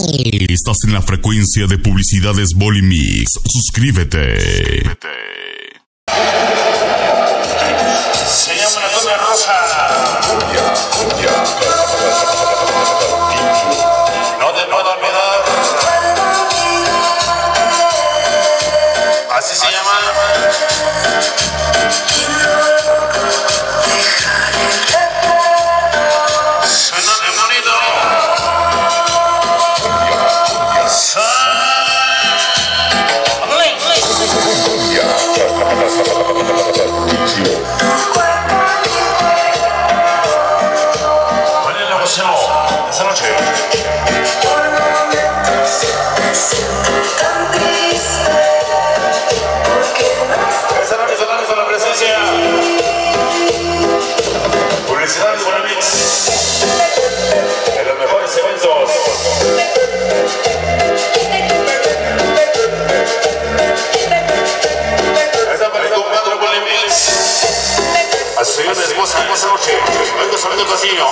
Estás en la frecuencia de publicidades Bolimix. Suscríbete. Suscríbete. Se llama la Rosa. Cumbia, cumbia. それでおかしいよ。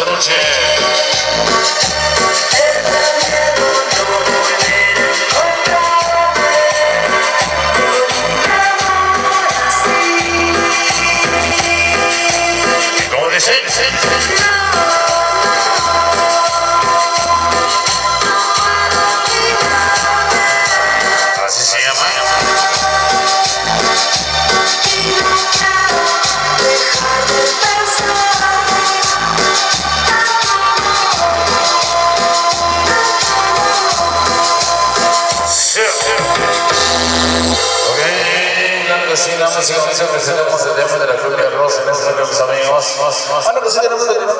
soldier. Sí, y caballeros, presentamos el tema de la cumbia rosa noche, amigos. Bueno, pues sí, tenemos